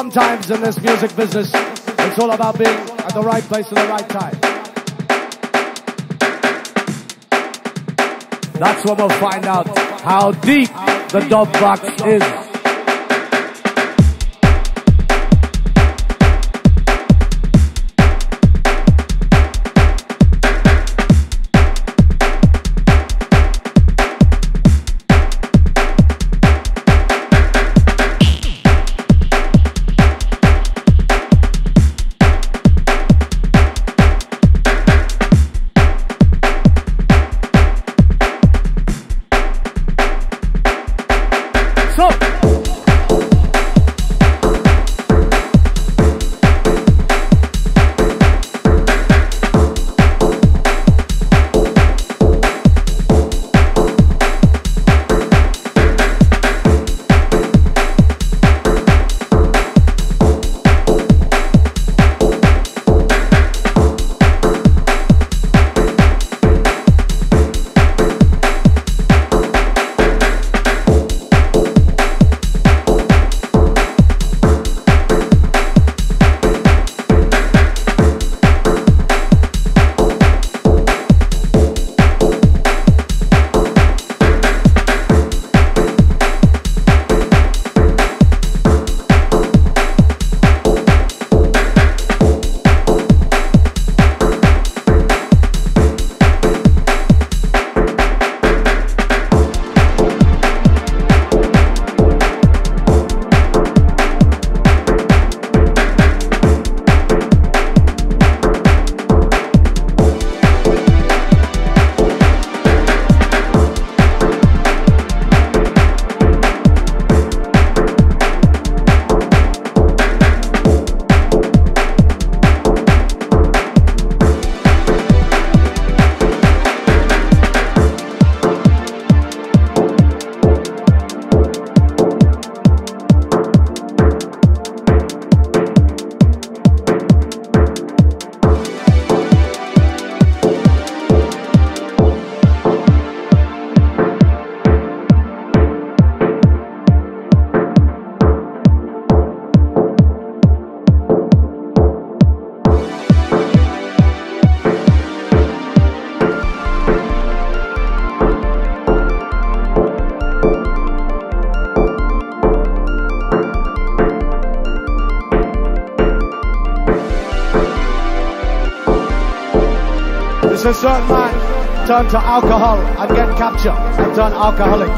sometimes in this music business, it's all about being at the right place at the right time. That's when we'll find out how deep the dub box is. A certain man turned to alcohol and get captured and turn alcoholic.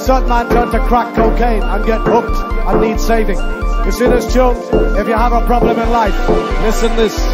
Certain man turned to crack cocaine and get hooked and need saving. You see this tune? If you have a problem in life, listen this.